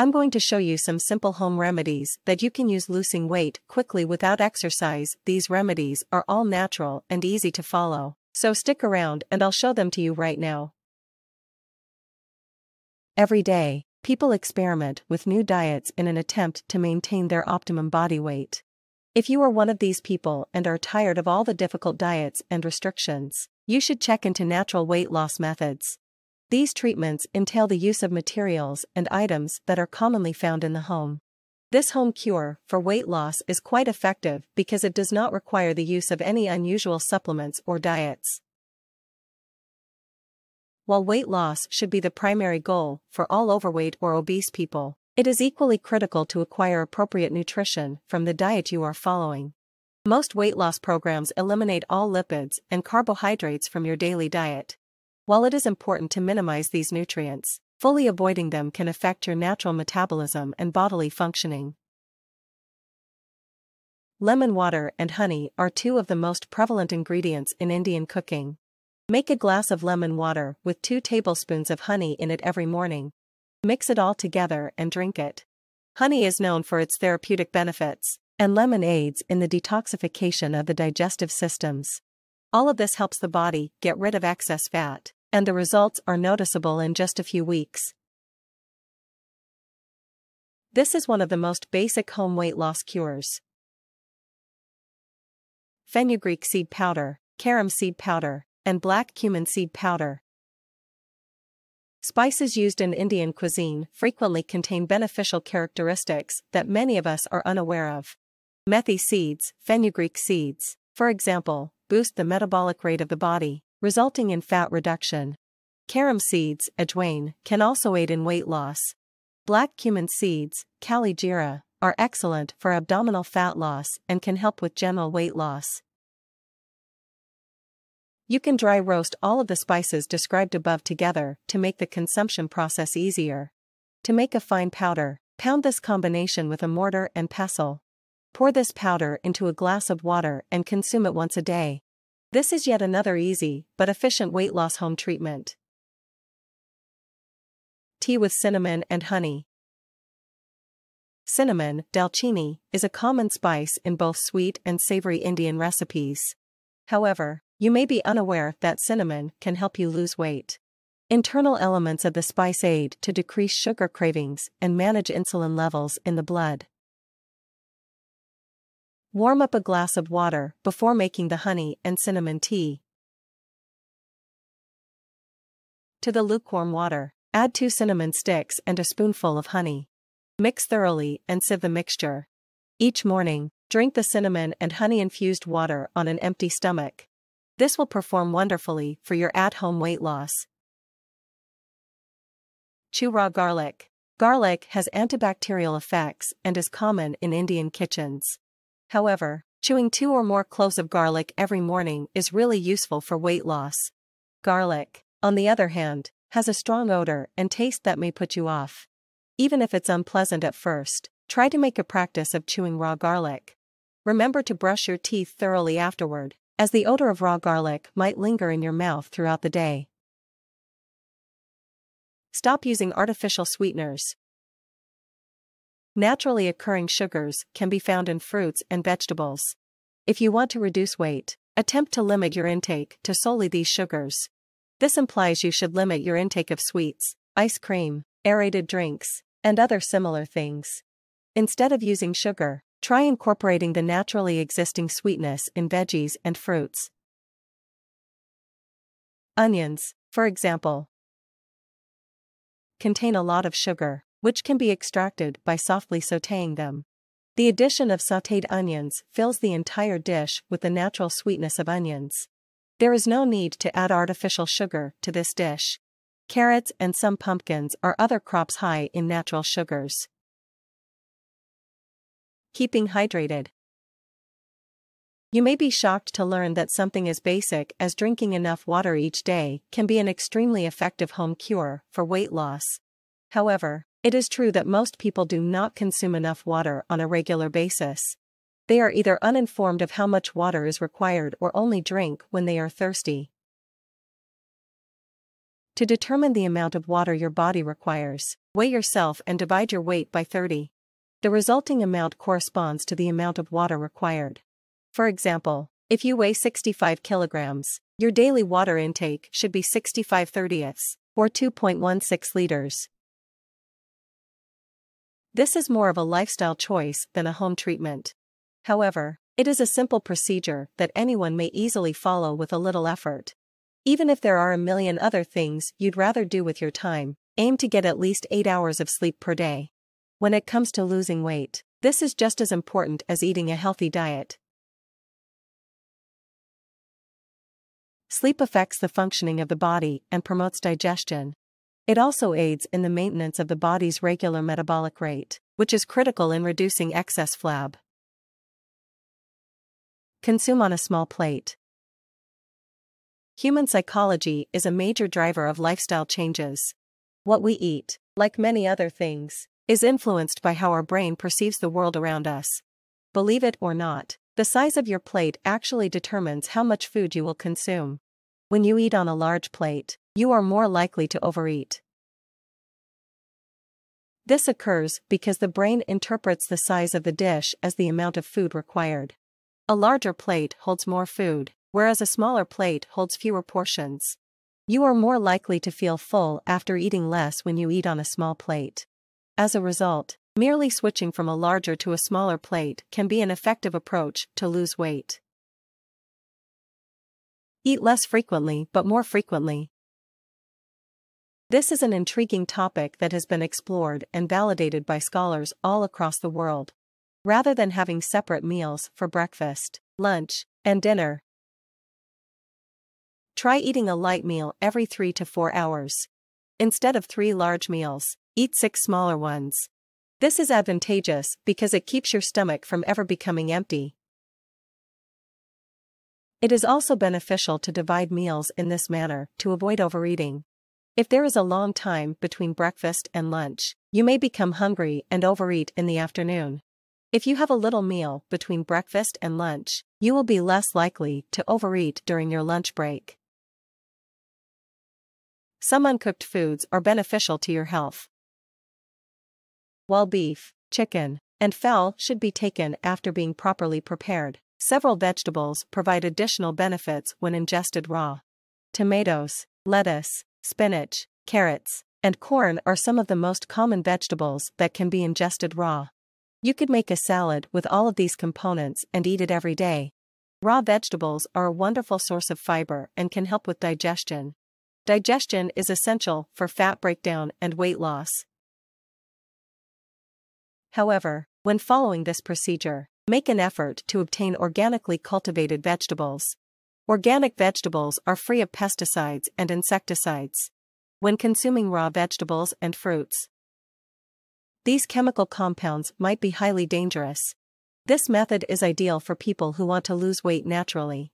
I'm going to show you some simple home remedies that you can use losing weight quickly without exercise. These remedies are all natural and easy to follow, so stick around and I'll show them to you right now. Every day, people experiment with new diets in an attempt to maintain their optimum body weight. If you are one of these people and are tired of all the difficult diets and restrictions, you should check into natural weight loss methods. These treatments entail the use of materials and items that are commonly found in the home. This home cure for weight loss is quite effective because it does not require the use of any unusual supplements or diets. While weight loss should be the primary goal for all overweight or obese people, it is equally critical to acquire appropriate nutrition from the diet you are following. Most weight loss programs eliminate all lipids and carbohydrates from your daily diet. While it is important to minimize these nutrients, fully avoiding them can affect your natural metabolism and bodily functioning. Lemon water and honey are two of the most prevalent ingredients in Indian cooking. Make a glass of lemon water with 2 tablespoons of honey in it every morning, Mix it all together and drink it. Honey is known for its therapeutic benefits, and lemon aids in the detoxification of the digestive systems. All of this helps the body get rid of excess fat, and the results are noticeable in just a few weeks. This is one of the most basic home weight loss cures. Fenugreek seed powder, carom seed powder, and black cumin seed powder. Spices used in Indian cuisine frequently contain beneficial characteristics that many of us are unaware of. Methi seeds, fenugreek seeds, for example, boost the metabolic rate of the body, resulting in fat reduction. Carom seeds, ajwain, can also aid in weight loss. Black cumin seeds, kali jira, are excellent for abdominal fat loss and can help with general weight loss. You can dry roast all of the spices described above together to make the consumption process easier. To make a fine powder, pound this combination with a mortar and pestle. Pour this powder into a glass of water and consume it once a day. This is yet another easy but efficient weight loss home treatment. Tea with cinnamon and honey. Cinnamon, dalchini, is a common spice in both sweet and savory Indian recipes. However, you may be unaware that cinnamon can help you lose weight. Internal elements of the spice aid to decrease sugar cravings and manage insulin levels in the blood. Warm up a glass of water before making the honey and cinnamon tea. To the lukewarm water, add two cinnamon sticks and a spoonful of honey. Mix thoroughly and sieve the mixture. Each morning, drink the cinnamon and honey infused water on an empty stomach. This will perform wonderfully for your at-home weight loss. Chew raw garlic. Garlic has antibacterial effects and is common in Indian kitchens. However, chewing two or more cloves of garlic every morning is really useful for weight loss. Garlic, on the other hand, has a strong odor and taste that may put you off. Even if it's unpleasant at first, try to make a practice of chewing raw garlic. Remember to brush your teeth thoroughly afterward as the odor of raw garlic might linger in your mouth throughout the day. Stop using artificial sweeteners. Naturally occurring sugars can be found in fruits and vegetables. If you want to reduce weight, attempt to limit your intake to solely these sugars. This implies you should limit your intake of sweets, ice cream, aerated drinks, and other similar things. Instead of using sugar, Try incorporating the naturally existing sweetness in veggies and fruits. Onions, for example, contain a lot of sugar, which can be extracted by softly sautéing them. The addition of sautéed onions fills the entire dish with the natural sweetness of onions. There is no need to add artificial sugar to this dish. Carrots and some pumpkins are other crops high in natural sugars. Keeping hydrated. You may be shocked to learn that something as basic as drinking enough water each day can be an extremely effective home cure for weight loss. However, it is true that most people do not consume enough water on a regular basis. They are either uninformed of how much water is required or only drink when they are thirsty. To determine the amount of water your body requires, weigh yourself and divide your weight by 30. The resulting amount corresponds to the amount of water required. For example, if you weigh 65 kilograms, your daily water intake should be 65 thirtieths, or 2.16 liters. This is more of a lifestyle choice than a home treatment. However, it is a simple procedure that anyone may easily follow with a little effort. Even if there are a million other things you'd rather do with your time, aim to get at least 8 hours of sleep per day. When it comes to losing weight, this is just as important as eating a healthy diet. Sleep affects the functioning of the body and promotes digestion. It also aids in the maintenance of the body's regular metabolic rate, which is critical in reducing excess flab. Consume on a small plate. Human psychology is a major driver of lifestyle changes. What we eat, like many other things, is influenced by how our brain perceives the world around us. Believe it or not, the size of your plate actually determines how much food you will consume. When you eat on a large plate, you are more likely to overeat. This occurs because the brain interprets the size of the dish as the amount of food required. A larger plate holds more food, whereas a smaller plate holds fewer portions. You are more likely to feel full after eating less when you eat on a small plate. As a result, merely switching from a larger to a smaller plate can be an effective approach to lose weight. Eat less frequently but more frequently. This is an intriguing topic that has been explored and validated by scholars all across the world. Rather than having separate meals for breakfast, lunch, and dinner, try eating a light meal every 3 to 4 hours. Instead of 3 large meals, Eat six smaller ones. This is advantageous because it keeps your stomach from ever becoming empty. It is also beneficial to divide meals in this manner to avoid overeating. If there is a long time between breakfast and lunch, you may become hungry and overeat in the afternoon. If you have a little meal between breakfast and lunch, you will be less likely to overeat during your lunch break. Some uncooked foods are beneficial to your health while beef, chicken, and fowl should be taken after being properly prepared. Several vegetables provide additional benefits when ingested raw. Tomatoes, lettuce, spinach, carrots, and corn are some of the most common vegetables that can be ingested raw. You could make a salad with all of these components and eat it every day. Raw vegetables are a wonderful source of fiber and can help with digestion. Digestion is essential for fat breakdown and weight loss. However, when following this procedure, make an effort to obtain organically cultivated vegetables. Organic vegetables are free of pesticides and insecticides. When consuming raw vegetables and fruits, these chemical compounds might be highly dangerous. This method is ideal for people who want to lose weight naturally.